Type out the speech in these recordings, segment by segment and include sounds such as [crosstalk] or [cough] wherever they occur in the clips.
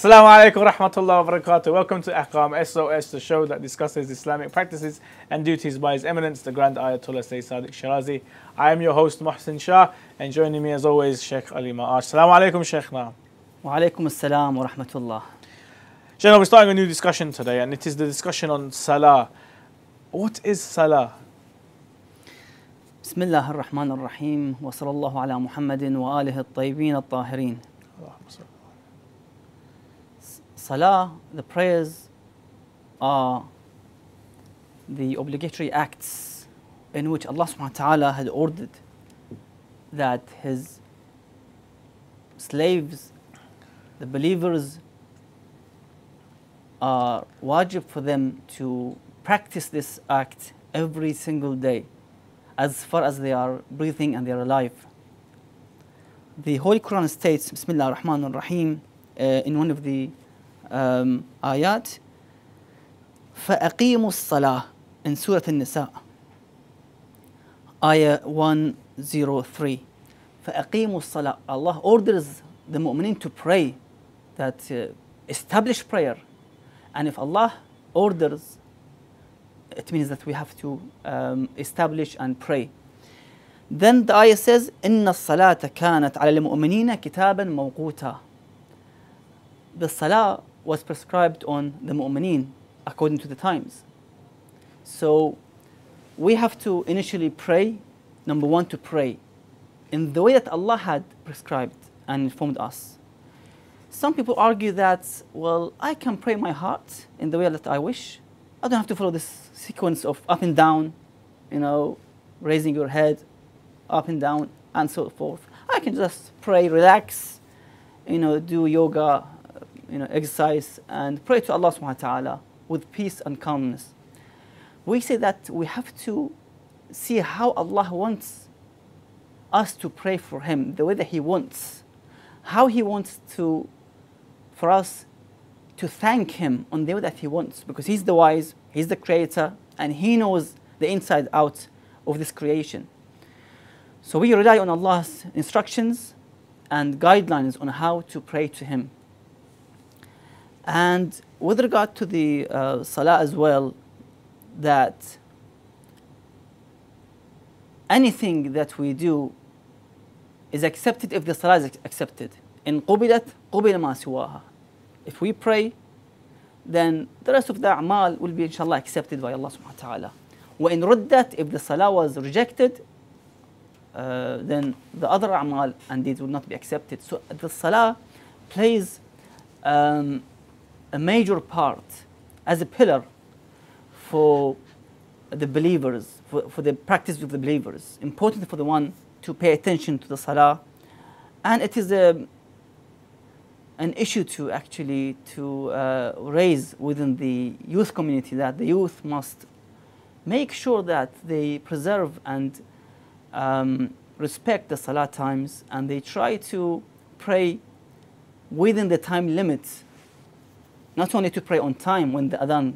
Assalamu alaikum warahmatullahi wa barakatuh. Welcome to Ahkam SOS, the show that discusses Islamic practices and duties by His Eminence, the Grand Ayatollah Sayyid Sadiq Shirazi. I am your host Mohsin Shah, and joining me as always, Sheikh Ali Ma'ar. Assalamu alaikum, Sheikhna. Wa alaikum assalam wa rahmatullah. Sheikh, we're starting a new discussion today, and it is the discussion on Salah. What is Salah? بسم الله الرحمن الرحيم وصلى الله على محمد وآله الطيبين الطاهرين. Salah, the prayers are the obligatory acts in which Allah subhanahu wa ta'ala had ordered that His slaves, the believers, are wajib for them to practice this act every single day as far as they are breathing and they are alive. The Holy Quran states, Bismillah ar-Rahman ar-Rahim, uh, in one of the um, ayat فأقيموا الصلاة in Surah An-Nisa ayah 103 فأقيموا الصلاة Allah orders the mu'mineen to pray that uh, establish prayer and if Allah orders it means that we have to um, establish and pray then the ayah says إن الصلاة كانت على المؤمنين كتابا موقوتا salah was prescribed on the mu'mineen according to the times. So we have to initially pray, number one, to pray in the way that Allah had prescribed and informed us. Some people argue that, well, I can pray my heart in the way that I wish. I don't have to follow this sequence of up and down, you know, raising your head, up and down, and so forth. I can just pray, relax, you know, do yoga, you know, exercise and pray to Allah subhanahu wa ta'ala with peace and calmness. We say that we have to see how Allah wants us to pray for Him, the way that He wants, how He wants to, for us to thank Him on the way that He wants, because He's the wise, He's the creator, and He knows the inside out of this creation. So we rely on Allah's instructions and guidelines on how to pray to Him. And with regard to the uh, salah as well, that anything that we do is accepted if the salah is accepted. In قبلت قبل ما سواها. If we pray, then the rest of the a'mal will be inshallah accepted by Allah subhanahu wa ta'ala. وإن ردت, if the salah was rejected, uh, then the other a'mal and deeds will not be accepted. So the salah plays um, a major part as a pillar for the believers, for, for the practice of the believers. Important for the one to pay attention to the salah. And it is a, an issue to actually to uh, raise within the youth community that the youth must make sure that they preserve and um, respect the salah times and they try to pray within the time limits not only to pray on time when the adhan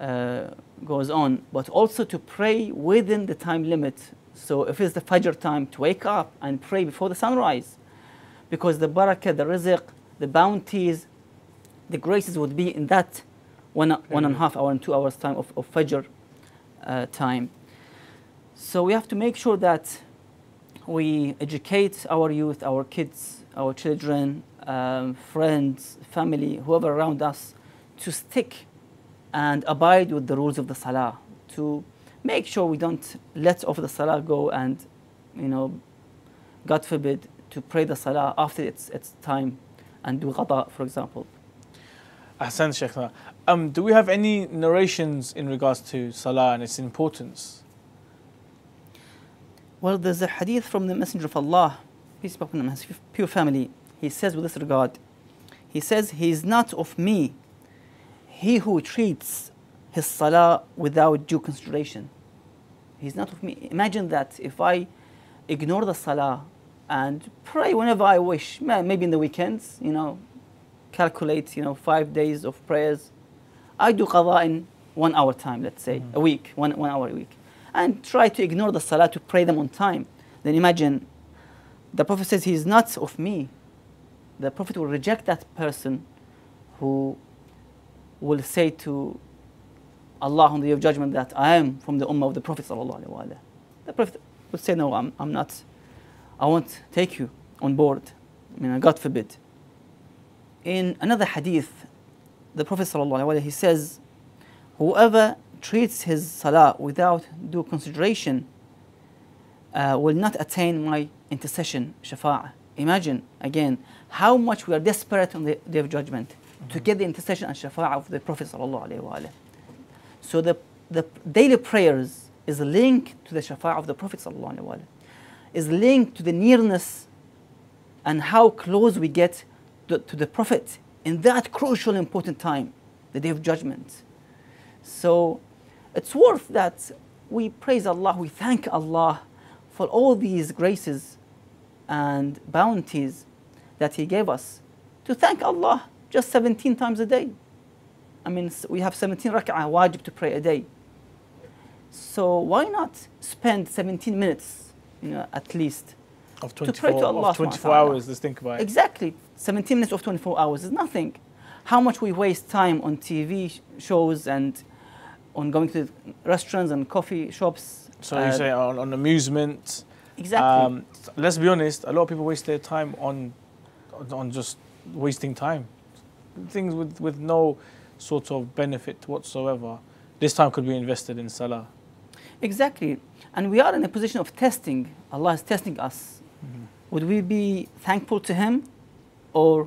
uh, goes on, but also to pray within the time limit. So if it's the Fajr time, to wake up and pray before the sunrise. Because the barakah, the rizq, the bounties, the graces would be in that one, one and a half hour and two hours time of, of Fajr uh, time. So we have to make sure that we educate our youth, our kids, our children, um, friends, family, whoever around us, to stick and abide with the rules of the salah, to make sure we don't let off the salah go and, you know, God forbid, to pray the salah after its, its time and do qada, for example. Ahsan Sheikhna. Um, do we have any narrations in regards to salah and its importance? Well, there's a hadith from the Messenger of Allah, peace be upon him, his pure family. He says with this regard, he says, He is not of me, he who treats his salah without due consideration. He's not of me. Imagine that if I ignore the salah and pray whenever I wish, maybe in the weekends, you know, calculate, you know, five days of prayers. I do qada in one hour time, let's say, Mhm. a week, one, one hour a week. And try to ignore the salah to pray them on time. Then imagine the Prophet says he is not of me. The Prophet will reject that person who will say to Allah on the day of judgment that I am from the ummah of the Prophet. The Prophet will say, No, I'm, I'm not. I won't take you on board. I mean, God forbid. In another hadith, the Prophet ﷺ, he says, Whoever treats his salah without due consideration uh, will not attain my intercession, shafa'ah. Imagine again how much we are desperate on the day of judgment mm-hmm. to get the intercession and shafa'ah of the Prophet. So the, the daily prayers is linked to the shafa'ah of the Prophet, is linked to the nearness and how close we get to, to the Prophet in that crucial, important time, the day of judgment. So it's worth that we praise Allah, we thank Allah for all these graces and bounties that He gave us. To thank Allah just 17 times a day. I mean, we have 17 rak'ah wajib to pray a day. So why not spend 17 minutes, you know, at least, of 24, to pray to Allah of 24 hours, let's think about it. Exactly. 17 minutes of 24 hours is nothing. How much we waste time on TV shows and on going to restaurants and coffee shops. So uh, you say on, on amusement. Exactly. Um, let's be honest. A lot of people waste their time on on just wasting time, things with with no sort of benefit whatsoever. This time could be invested in Salah. Exactly. And we are in a position of testing. Allah is testing us. Mm -hmm. Would we be thankful to Him or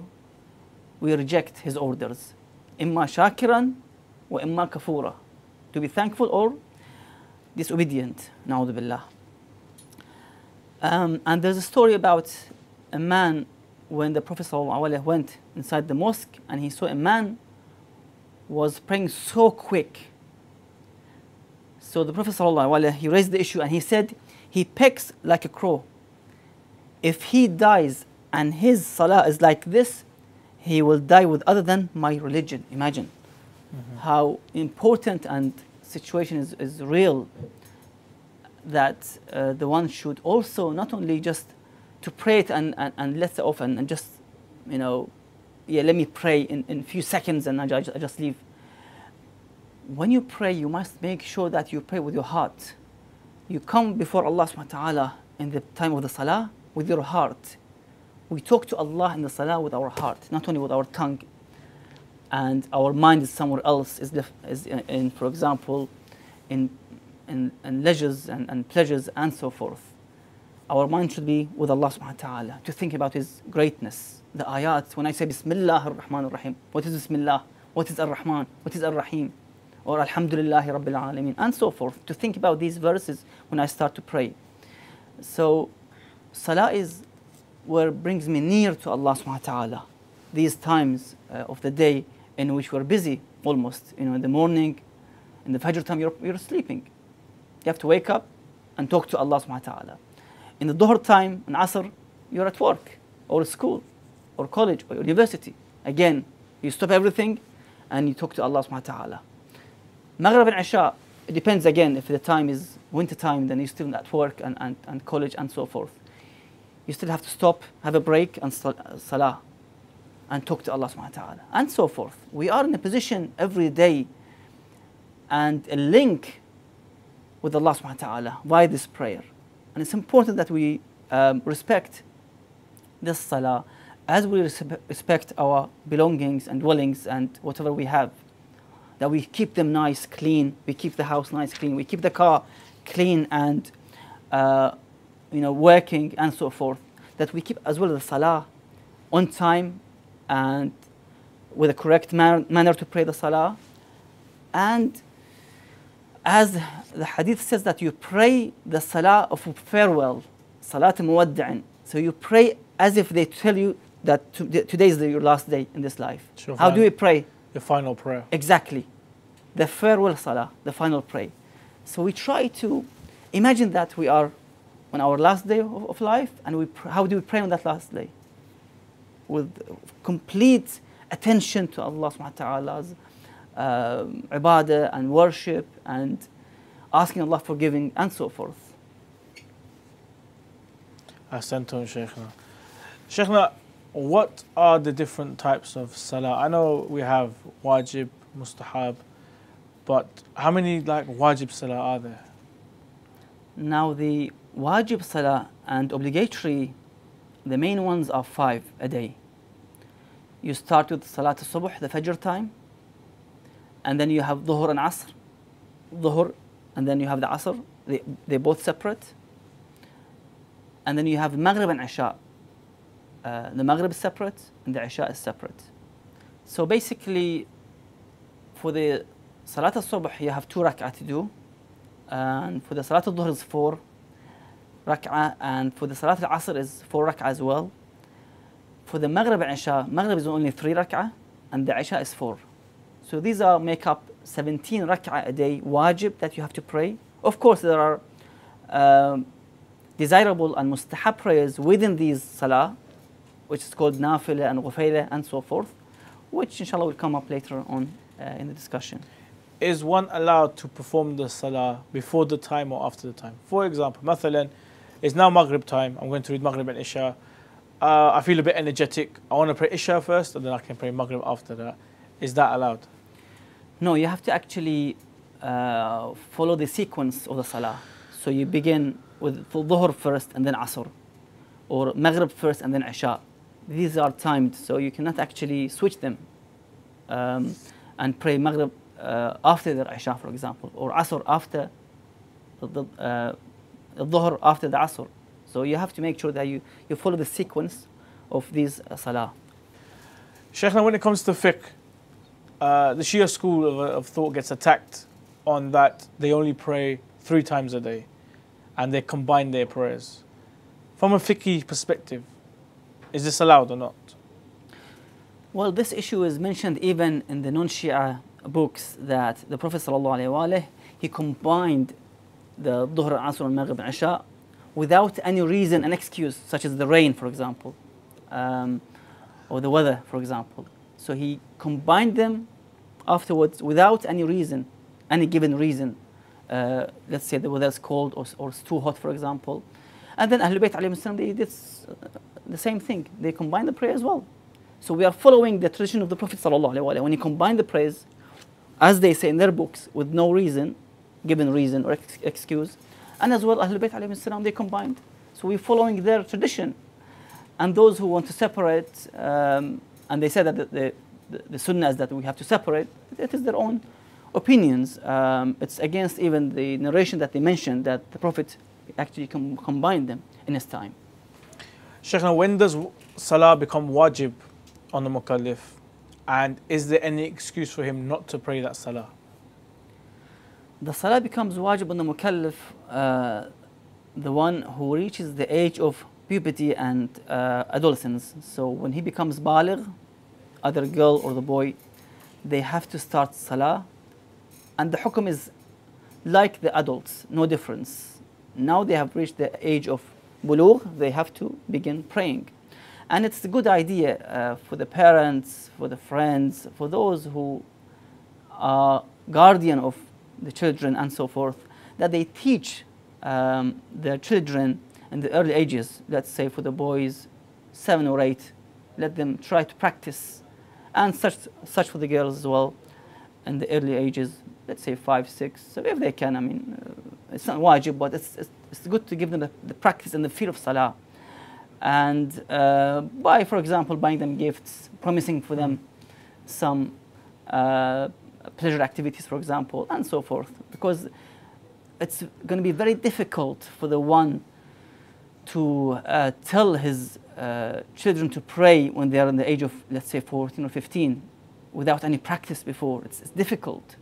we reject His orders? Imma shakiran wa imma kafura. To be thankful or disobedient. Na'udhu billah. Um, and there's a story about a man when the Prophet ﷺ went inside the mosque and he saw a man was praying so quick. So the Prophet ﷺ, he raised the issue and he said, he pecks like a crow. If he dies and his salah is like this, he will die with other than my religion. Imagine mm-hmm. how important and situation is, is real that uh, the one should also not only just to pray it and, and, and let it off and, and just, you know, yeah, let me pray in, in a few seconds and I just, I just leave. When you pray, you must make sure that you pray with your heart. You come before Allah subhanahu wa ta'ala in the time of the salah with your heart. We talk to Allah in the salah with our heart, not only with our tongue. And our mind is somewhere else, is, in for example, in, in, in leisures and, and pleasures and so forth. Our mind should be with Allah subhanahu wa ta'ala, to think about His greatness, the ayat. When I say Bismillah ar-Rahman ar-Rahim, what is Bismillah? What is ar-Rahman? What is ar-Rahim? Or Alhamdulillah Rabbil Alameen, and so forth. To think about these verses when I start to pray. So, Salah is where brings me near to Allah subhanahu wa ta'ala. These times uh, of the day in which we're busy almost, you know, in the morning, in the Fajr time, you're, you're sleeping. You have to wake up and talk to Allah subhanahu wa ta'ala. In the Dhuhr time, in Asr, you're at work or school or college or university. Again, you stop everything and you talk to Allah subhanahu wa ta'ala. Maghrib and Isha, it depends again if the time is winter time, then you're still at work and, and, and college and so forth. You still have to stop, have a break and salah and talk to Allah subhanahu wa ta'ala and so forth. We are in a position every day and a link with Allah subhanahu wa ta'ala by this prayer. And it's important that we um, respect this salah as we respect our belongings and dwellings and whatever we have. That we keep them nice, clean, we keep the house nice, clean, we keep the car clean and uh, you know, working and so forth. That we keep as well the salah on time and with a correct man- manner to pray the salah. And as the hadith says that you pray the salah of farewell, salat muwaddi'in. So you pray as if they tell you that today is your last day in this life. How do we pray? The final prayer. Exactly. The farewell salah, the final prayer. So we try to imagine that we are on our last day of, of life, and we how do we pray on that last day? With complete attention to Allah subhanahu wa ta'ala's um, ibadah and worship and asking Allah for giving and so forth. Ahsantum, Shaykhna. Shaykhna, what are the different types of salah? I know we have wajib, mustahab, but how many like wajib salah are there? Now the wajib salah and obligatory, the main ones are five a day. You start with salat subh, the fajr time, and then you have dhuhr and asr, dhuhr, and then you have the asr, they, they're both separate. And then you have maghrib and isha. Uh, the maghrib is separate and the isha is separate. So basically, for the salat al-subh, you have two rak'ah to do. And for the salat al-dhuhr is four rak'ah. And for the salat al-asr is four rak'ah as well. For the maghrib and isha, maghrib is only three rak'ah and the isha is four. So these are make up 17 rak'ah a day wajib that you have to pray. Of course, there are um, desirable and mustahab prayers within these salah, which is called nafila and ghufayla and so forth, which inshallah will come up later on uh, in the discussion. Is one allowed to perform the salah before the time or after the time? For example, mathalan, it's now Maghrib time, I'm going to read Maghrib and Isha. Uh, I feel a bit energetic. I want to pray Isha first and then I can pray Maghrib after that. Is that allowed? No, you have to actually uh, follow the sequence of the salah. So you begin with the dhuhr first and then asr, or maghrib first and then isha. These are timed, so you cannot actually switch them um, and pray maghrib uh, after the isha, for example, or asr after the uh, dhuhr after the asr. So you have to make sure that you, you follow the sequence of these uh, salah. Shaykhna, when it comes to fiqh, uh, the Shia school of, of, thought gets attacked on that they only pray three times a day and they combine their prayers. From a fiqh perspective, is this allowed or not? Well, this issue is mentioned even in the non-Shia books that the Prophet ﷺ, he combined the Dhuhr, Asr, and Maghrib, and Isha without any reason and excuse, such as the rain, for example, um, or the weather, for example. So he combined them afterwards without any reason, any given reason. Uh, let's say the weather is cold or, or it's too hot, for example. And then Ahlul Bayt they did uh, the same thing. They combined the prayer as well. So we are following the tradition of the Prophet when he combined the prayers, as they say in their books, with no reason, given reason or ex excuse. And as well, Ahlul Bayt they combined. So we're following their tradition. And those who want to separate, um, and they said that the, the, the, the sunnahs that we have to separate, it is their own opinions. Um, it's against even the narration that they mentioned that the Prophet actually com combined them in his time. Shaykhna, when does salah become wajib on the mukallif? And is there any excuse for him not to pray that salah? The salah becomes wajib on the mukallif, uh, the one who reaches the age of puberty and uh, adolescence. So when he becomes baligh, either girl or the boy, they have to start salah and the hukum is like the adults, no difference. Now they have reached the age of bulugh, they have to begin praying. And it's a good idea uh, for the parents, for the friends, for those who are guardian of the children and so forth, that they teach um, their children in the early ages, let's say for the boys, seven or eight, let them try to practice, and such, such for the girls as well in the early ages, let's say five, six, so if they can, I mean, uh, it's not wajib, but it's, it's, it's, good to give them the, the, practice and the feel of salah. And uh, by, for example, buying them gifts, promising for them some uh, pleasure activities, for example, and so forth. Because it's going to be very difficult for the one to uh, tell his uh, children to pray when they are in the age of, let's say, 14 or 15 without any practice before. It's, it's difficult.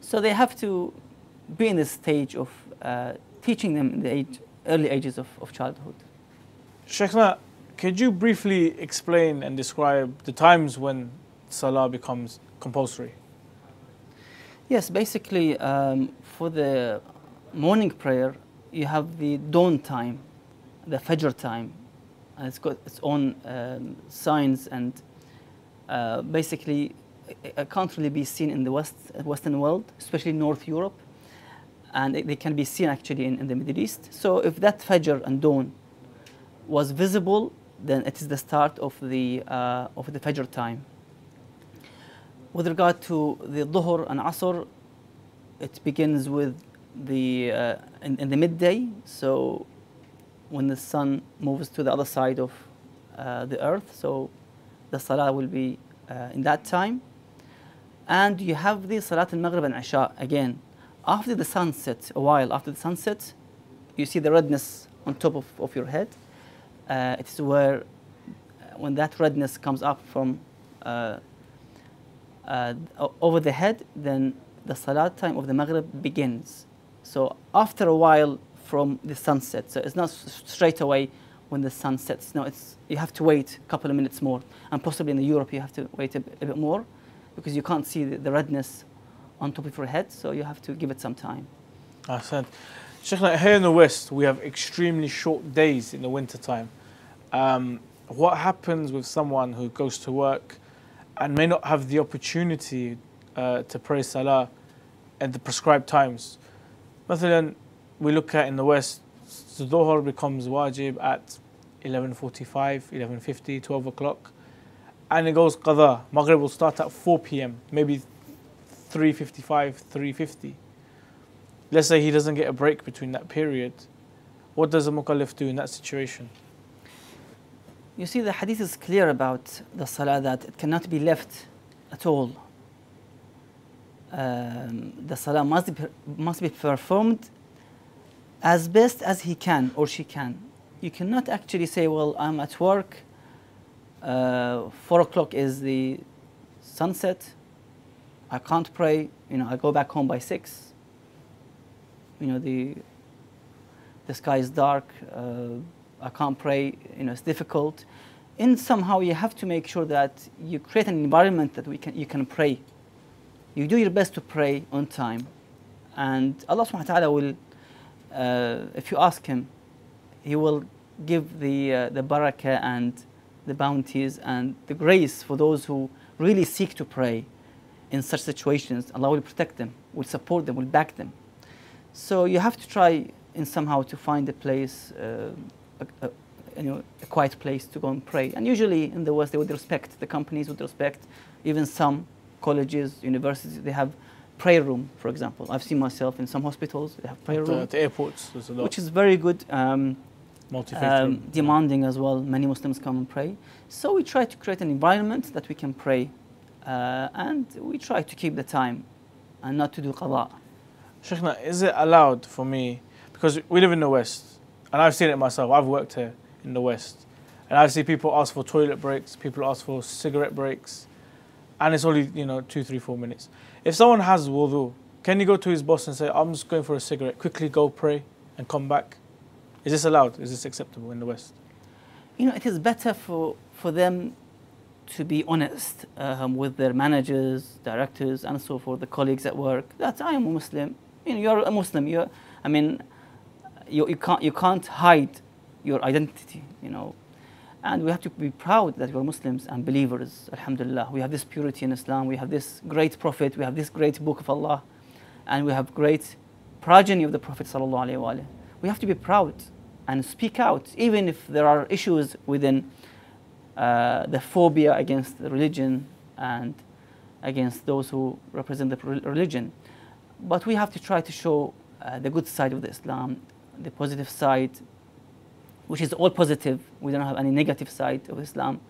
So they have to be in this stage of uh, teaching them in the age, early ages of, of childhood. Sheikhna, could you briefly explain and describe the times when Salah becomes compulsory? Yes, basically, um, for the morning prayer, you have the dawn time, the Fajr time. And it's got its own um, signs and uh, basically it can't really be seen in the West, Western world, especially North Europe, and they can be seen actually in, in the Middle East. So if that Fajr and dawn was visible then it is the start of the, uh, of the Fajr time. With regard to the Dhuhr and Asr, it begins with the, uh, in, in the midday, so when the sun moves to the other side of uh, the earth, so the salah will be uh, in that time. And you have the Salat al-Maghrib and Isha again. After the sunset, a while after the sunset, you see the redness on top of, of your head. Uh, it is where, uh, when that redness comes up from uh, over the head, then the Salat time of the Maghrib begins. So after a while from the sunset, so it's not straight away when the sun sets. No, it's, you have to wait a couple of minutes more. And possibly in Europe, you have to wait a, a bit more because you can't see the, the, redness on top of your head, so you have to give it some time. I said, Sheikhna, here in the West, we have extremely short days in the winter time. Um, what happens with someone who goes to work and may not have the opportunity uh, to pray Salah at the prescribed times? مثلا, we look at in the West, the Dhuhr becomes wajib at 11.45, 11.50, 12 o'clock. And it goes qadha. Maghrib will start at 4 p.m., maybe 3.55, 3.50. Let's say he doesn't get a break between that period. What does a mukallaf do in that situation? You see, the hadith is clear about the salah that it cannot be left at all. Um, the salah must be, must be performed as best as he can or she can. You cannot actually say, well, I'm at work, uh, four o'clock is the sunset, I can't pray, you know, I go back home by six. You know, the, the sky is dark, uh, I can't pray, you know, it's difficult. And somehow you have to make sure that you create an environment that we can, you can pray. You do your best to pray on time. And Allah subhanahu wa ta'ala will uh, if you ask him, he will give the, uh, the barakah and the bounties and the grace for those who really seek to pray in such situations. Allah will protect them, will support them, will back them. So you have to try in somehow to find a place, uh, a, a, you know, a quiet place to go and pray. And usually in the West, they would respect, the companies would respect, even some colleges, universities, they have prayer room, for example. I've seen myself in some hospitals, they have prayer room. At the airports, there's a lot. Which is very good. Um, um, demanding as well. Many Muslims come and pray. So we try to create an environment that we can pray. Uh, and we try to keep the time and not to do qada. Sheikhna, is it allowed for me, because we live in the West, and I've seen it myself, I've worked here in the West, and I see people ask for toilet breaks, people ask for cigarette breaks, and it's only, you know, two, three, four minutes. If someone has wudu, can he go to his boss and say, I'm just going for a cigarette, quickly go pray and come back? Is this allowed? Is this acceptable in the West? You know, it is better for, for them to be honest um, with their managers, directors, and so forth, the colleagues at work, that I am a Muslim. You know, you're a Muslim. You're, I mean, you, you, can't, you can't hide your identity, you know. And we have to be proud that we're Muslims and believers, alhamdulillah. We have this purity in Islam, we have this great Prophet, we have this great book of Allah, and we have great progeny of the Prophet We have to be proud and speak out, even if there are issues within uh, the phobia against the religion and against those who represent the religion. But we have to try to show uh, the good side of the Islam, the positive side, which is all positive. We don't have any negative side of Islam,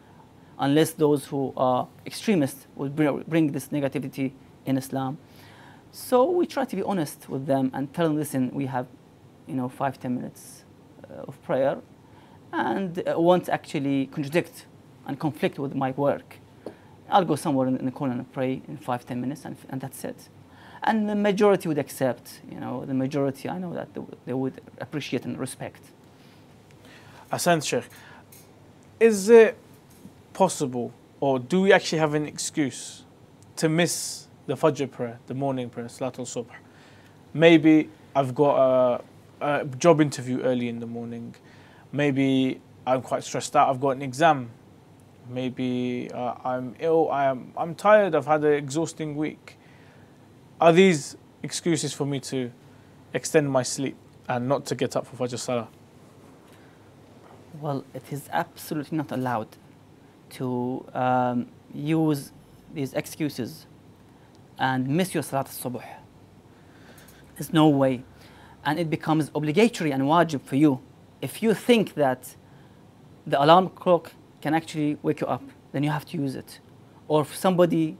unless those who are extremists will bring this negativity in Islam. So we try to be honest with them and tell them, listen, we have, you know, five, ten minutes uh, of prayer, and uh, won't actually contradict and conflict with my work. I'll go somewhere in, the corner and pray in five, ten minutes, and, and that's it. And the majority would accept, you know, the majority, I know that they, they would appreciate and respect. Ahsan Sheikh, is it possible or do we actually have an excuse to miss the Fajr prayer, the morning prayer, Salatul Subh? Maybe I've got a, a job interview early in the morning. Maybe I'm quite stressed out. I've got an exam. Maybe uh, I'm ill. I am. I'm tired. I've had an exhausting week. Are these excuses for me to extend my sleep and not to get up for Fajr Salah? Well, it is absolutely not allowed to um, use these excuses and miss your Salat al-Subh. There's no way. And it becomes obligatory and wajib for you. If you think that the alarm clock can actually wake you up, then you have to use it. Or if somebody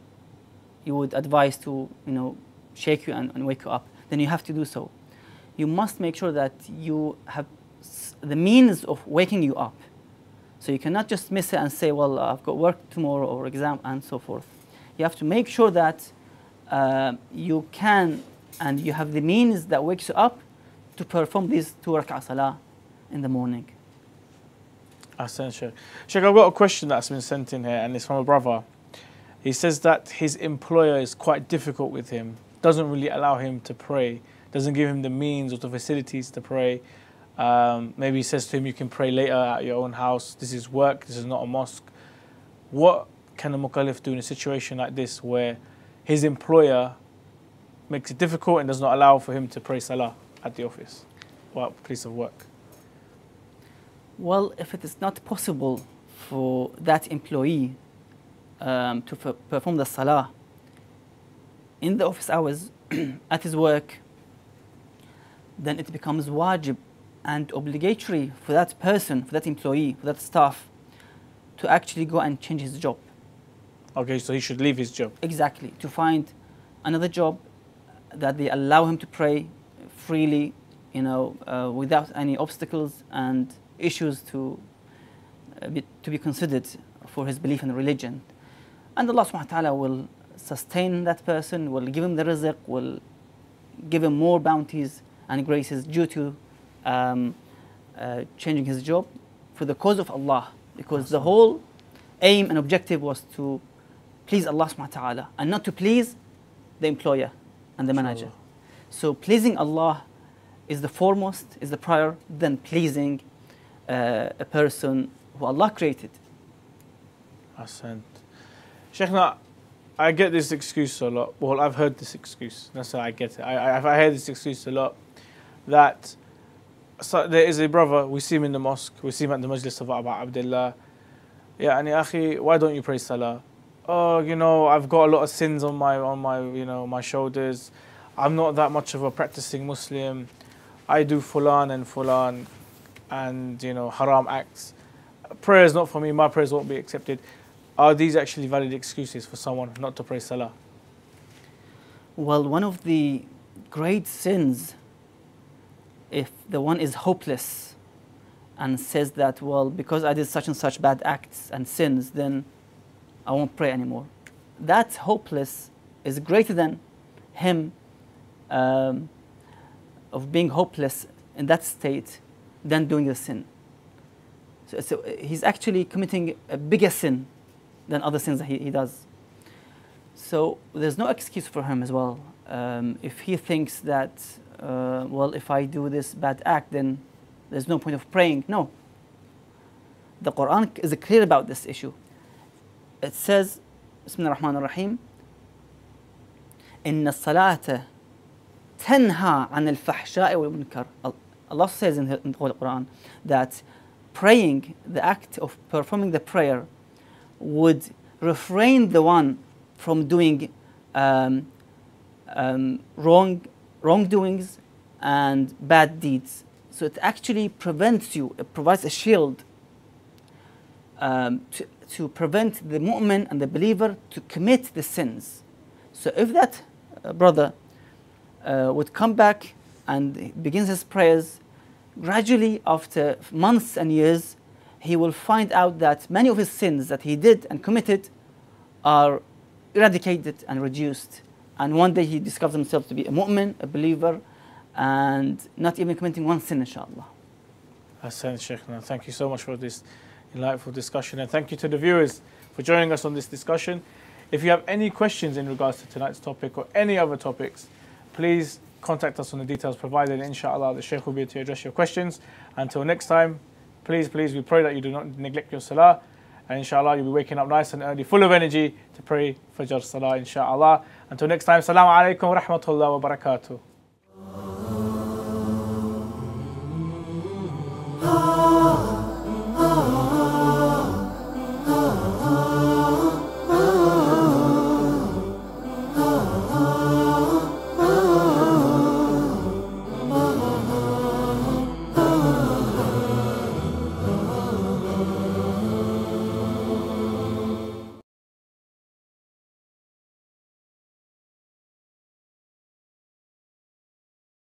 you would advise to, you know, shake you and, and wake you up, then you have to do so. You must make sure that you have the means of waking you up. So you cannot just miss it and say, well, I've got work tomorrow or exam and so forth. You have to make sure that uh, you can and you have the means that wakes you up to perform these two rak'ah salah in the morning. Ahsan, Sheikh. Sheikh, I've got a question that's been sent in here, and it's from a brother. He says that his employer is quite difficult with him, doesn't really allow him to pray, doesn't give him the means or the facilities to pray. Um, maybe he says to him, You can pray later at your own house. This is work, this is not a mosque. What can a mukallaf do in a situation like this where his employer makes it difficult and does not allow for him to pray salah at the office or at place of work? Well, if it is not possible for that employee um, to perform the salah in the office hours [clears throat] at his work, then it becomes wajib and obligatory for that person, for that employee, for that staff to actually go and change his job. Okay, so he should leave his job. Exactly, to find another job that they allow him to pray freely, you know, uh, without any obstacles and issues to, uh, be, to be considered for his belief in religion. And Allah subhanahu wa ta'ala will sustain that person, will give him the rizq, will give him more bounties and graces due to um, uh, changing his job for the cause of Allah. Because the whole aim and objective was to please Allah subhanahu wa ta'ala and not to please the employer and the manager. So pleasing Allah is the foremost, is the prior than pleasing uh, a person who Allah created. Ahsant. Sheikhna, I get this excuse a lot. Well, I've heard this excuse. That's how I get it. I, I, I hear this excuse a lot that so there is a brother, we see him in the mosque, we see him at the majlis of Abu Abdullah. Yeah, and akhi, why don't you pray salah? Oh, you know, I've got a lot of sins on my on my you know my shoulders. I'm not that much of a practicing Muslim. I do fulan and fulan, and you know haram acts. Prayer is not for me. My prayers won't be accepted. Are these actually valid excuses for someone not to pray salah? Well, one of the great sins, if the one is hopeless and says that, well, because I did such and such bad acts and sins, then I won't pray anymore. That hopeless is greater than him um, of being hopeless in that state than doing the sin. So, so he's actually committing a bigger sin than other sins that he, he does. So there's no excuse for him as well Um, if he thinks that, uh, well, if I do this bad act, then there's no point of praying. No. The Quran is clear about this issue. It says, Bismillah ar-Rahman ar-Rahim, إن الصلاة تنهى عن الفحشاء والمنكر. Al- Allah says in the, in the Holy Quran that praying, the act of performing the prayer, would refrain the one from doing um, um, wrong wrongdoings and bad deeds. So it actually prevents you, it provides a shield um, to, to prevent the mu'min and the believer to commit the sins. So if that uh, brother uh, would come back and begins his prayers, gradually after months and years, he will find out that many of his sins that he did and committed are eradicated and reduced. And one day he discovers himself to be a mu'min, a believer, and not even committing one sin, inshallah. Ahsan Sheikhna, thank you so much for this enlightful discussion and thank you to the viewers for joining us on this discussion. If you have any questions in regards to tonight's topic or any other topics, please contact us on the details provided. Inshallah, the Sheikh will be able to address your questions. Until next time, please, please, we pray that you do not neglect your salah. And inshallah, you'll be waking up nice and early, full of energy to pray Fajr Salah, inshallah. Until next time, Salaam alaikum wa rahmatullah wa barakatuh.